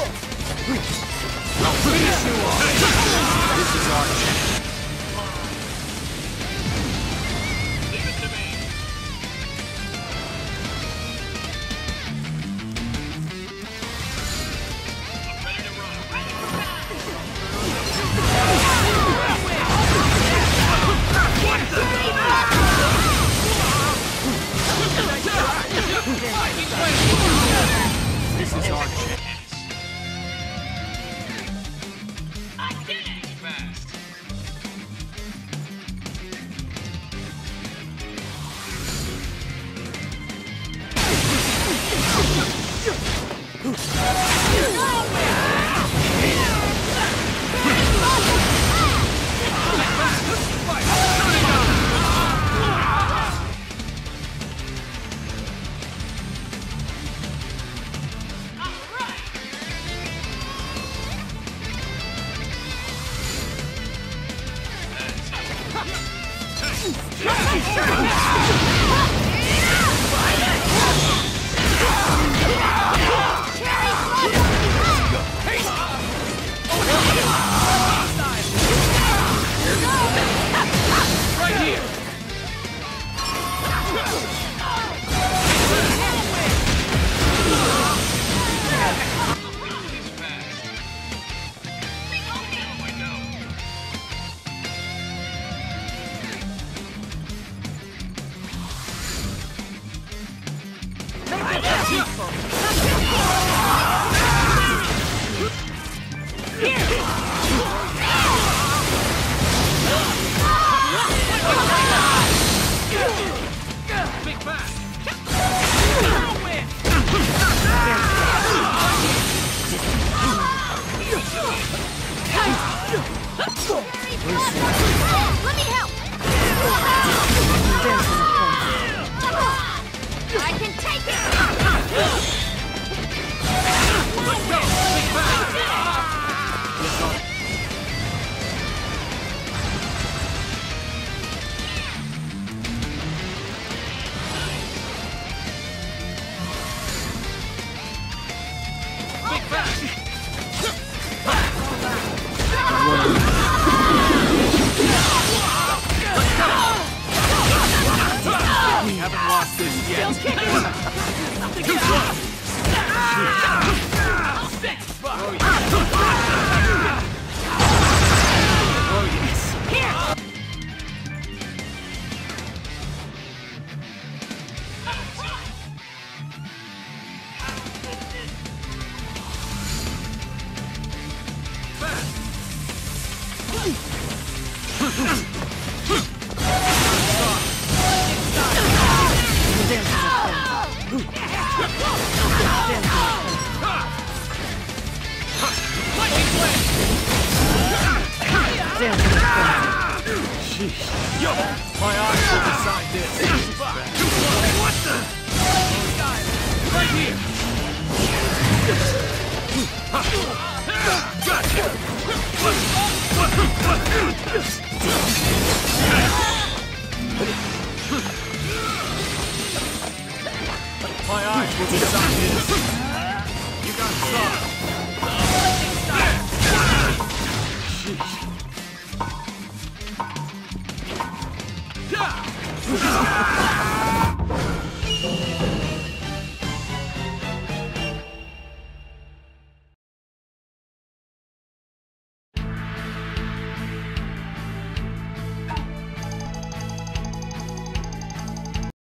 I'll finish you off. This is our chance. Right Big Yo, my eyes will decide this. My eyes will decide this. You got some.